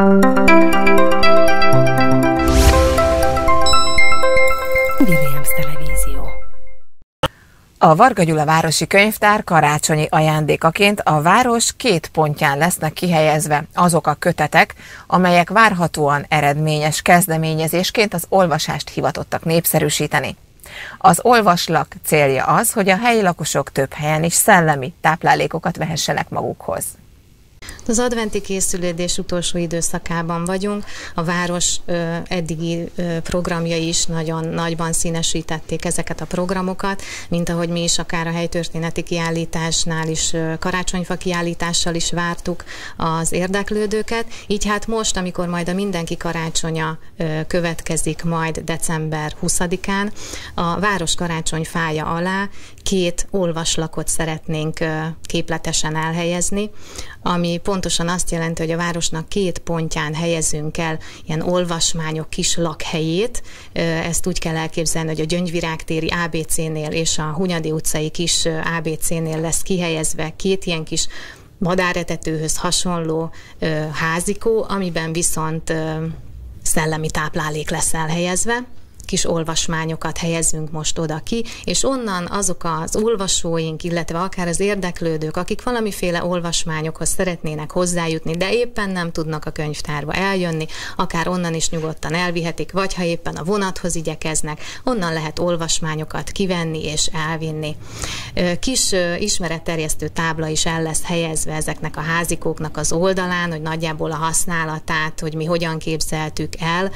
Williams a Varga Gyula Városi Könyvtár karácsonyi ajándékaként a város két pontján lesznek kihelyezve azok a kötetek, amelyek várhatóan eredményes kezdeményezésként az olvasást hivatottak népszerűsíteni. Az olvaslak célja az, hogy a helyi lakosok több helyen is szellemi táplálékokat vehessenek magukhoz. Az adventi készülődés utolsó időszakában vagyunk. A város eddigi ö, programjai is nagyon nagyban színesítették ezeket a programokat, mint ahogy mi is akár a helytörténeti kiállításnál is, karácsonyfa kiállítással is vártuk az érdeklődőket. Így hát most, amikor majd a mindenki karácsonya következik majd december 20-án, a város karácsonyfája alá két olvaslakot szeretnénk képletesen elhelyezni, ami pontosan azt jelenti, hogy a városnak két pontján helyezünk el ilyen olvasmányok kis lakhelyét. Ezt úgy kell elképzelni, hogy a Gyöngyvirágtéri ABC-nél és a Hunyadi utcai kis ABC-nél lesz kihelyezve két ilyen kis madáretetőhöz hasonló házikó, amiben viszont szellemi táplálék lesz elhelyezve kis olvasmányokat helyezünk most oda ki, és onnan azok az olvasóink, illetve akár az érdeklődők, akik valamiféle olvasmányokhoz szeretnének hozzájutni, de éppen nem tudnak a könyvtárba eljönni, akár onnan is nyugodtan elvihetik, vagy ha éppen a vonathoz igyekeznek, onnan lehet olvasmányokat kivenni és elvinni. Kis ismeretterjesztő tábla is el lesz helyezve ezeknek a házikóknak az oldalán, hogy nagyjából a használatát, hogy mi hogyan képzeltük el,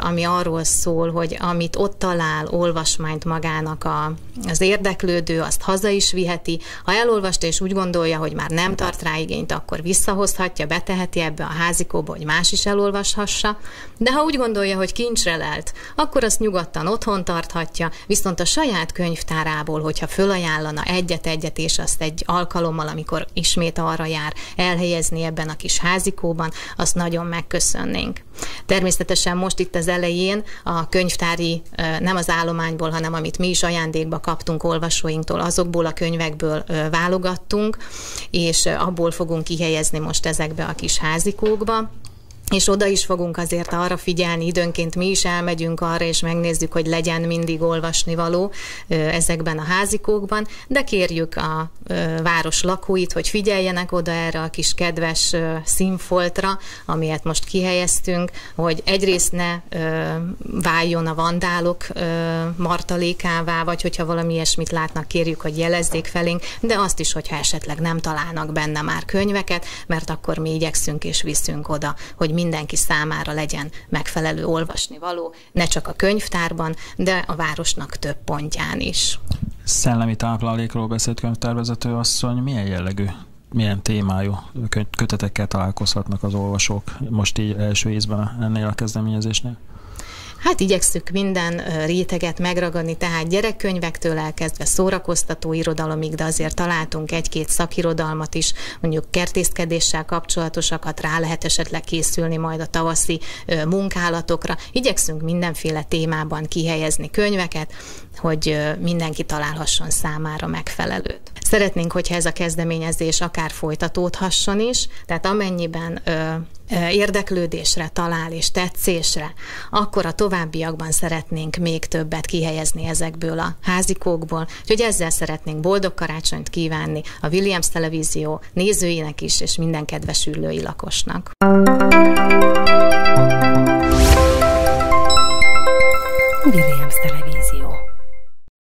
ami arról szól, hogy hogy amit ott talál olvasmányt magának a, az érdeklődő, azt haza is viheti. Ha elolvasta és úgy gondolja, hogy már nem tart rá igényt, akkor visszahozhatja, beteheti ebbe a házikóba, hogy más is elolvashassa. De ha úgy gondolja, hogy kincsre lelt, akkor azt nyugodtan otthon tarthatja, viszont a saját könyvtárából, hogyha fölajánlana egyet-egyet, és azt egy alkalommal, amikor ismét arra jár, elhelyezni ebben a kis házikóban, azt nagyon megköszönnénk. Természetesen most itt az elején a könyvtári, nem az állományból, hanem amit mi is ajándékba kaptunk olvasóinktól, azokból a könyvekből válogattunk, és abból fogunk kihelyezni most ezekbe a kis házikókba és oda is fogunk azért arra figyelni, időnként mi is elmegyünk arra, és megnézzük, hogy legyen mindig olvasni való ezekben a házikókban, de kérjük a város lakóit, hogy figyeljenek oda erre a kis kedves színfoltra, amilyet most kihelyeztünk, hogy egyrészt ne váljon a vandálok martalékává, vagy hogyha valami ilyesmit látnak, kérjük, hogy jelezzék felénk, de azt is, hogyha esetleg nem találnak benne már könyveket, mert akkor mi igyekszünk és viszünk oda, hogy mindenki számára legyen megfelelő olvasni való, ne csak a könyvtárban, de a városnak több pontján is. Szellemi táplálékról beszélt könyvtárvezető asszony, milyen jellegű milyen témájú kötetekkel találkozhatnak az olvasók most így első ízben ennél a kezdeményezésnél? Hát igyekszük minden réteget megragadni, tehát gyerekkönyvektől elkezdve szórakoztató irodalomig, de azért találtunk egy-két szakirodalmat is, mondjuk kertészkedéssel kapcsolatosakat, rá lehet esetleg készülni majd a tavaszi munkálatokra. Igyekszünk mindenféle témában kihelyezni könyveket, hogy mindenki találhasson számára megfelelőt. Szeretnénk, hogyha ez a kezdeményezés akár folytatódhasson is, tehát amennyiben érdeklődésre talál és tetszésre, akkor a továbbiakban szeretnénk még többet kihelyezni ezekből a házikókból, úgyhogy ezzel szeretnénk boldog karácsonyt kívánni a Williams Televízió nézőinek is, és minden kedves ülői lakosnak. Williams